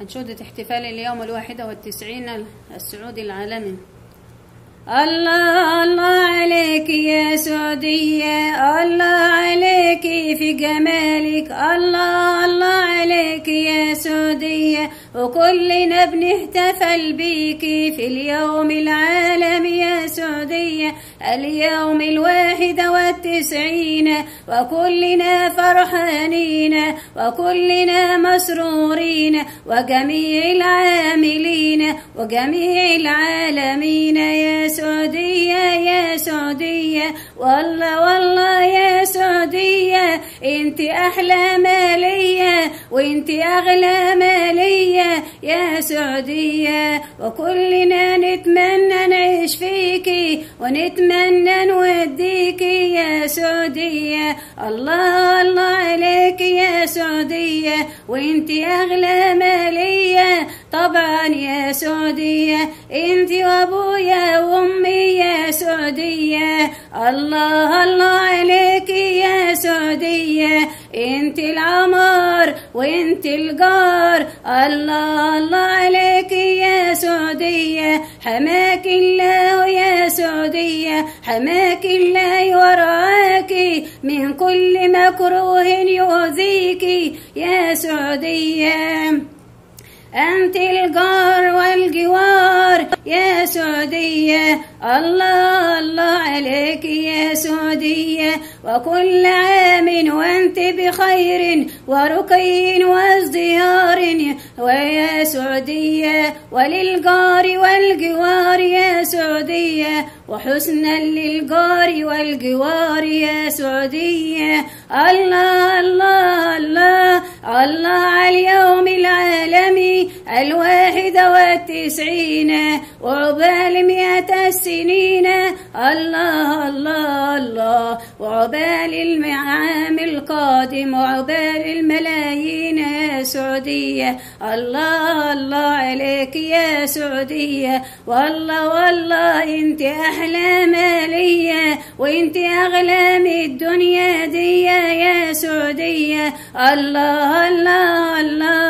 أنشودة احتفال اليوم الواحدة والتسعين السعودي العالمي. الله الله عليك يا سعودية. الله عليك في جمالك. الله الله عليك يا سعودية. وكلنا بنحتفل بيك في اليوم العالمي يا سعودية. اليوم الواحد والتسعين. وكلنا فرحانين. وكلنا مسرورين. وجميع العاملين وجميع العالمين يا سعودية يا سعودية. والله والله يا سعودية انت أحلى مالية وانت أغلى مالية يا سعودية. وكلنا نتمنى ونتمنى نوديكي يا سعودية. الله الله عليك يا سعودية. وانت أغلى مالية. طبعا يا سعودية. انت وأبويا وأمي يا سعودية. الله الله عليك يا سعودية. انت العمر وانت الجار الله الله عليك يا سعودية. حماك الله يا سعودية. حماك الله ورعاك من كل مكروه يؤذيك يا سعودية. أنت الجار والجوار يا سعودية. الله الله عليك يا سعودية. وكل عام وأنت بخير ورقي وازدهار ويا سعودية وللجار والجوار يا سعودية. وحسنا للجار والجوار يا سعودية. الله الله الله الله على اليوم العالمي الواحد والتسعين وعقبال مئة السنين. الله الله الله. وعقبال العام القادم وعقبال الملايين يا سعودية. الله الله عليك يا سعودية. والله والله انت أحلى مالية وانت أغلى من الدنيا دي يا سعودية. الله الله الله.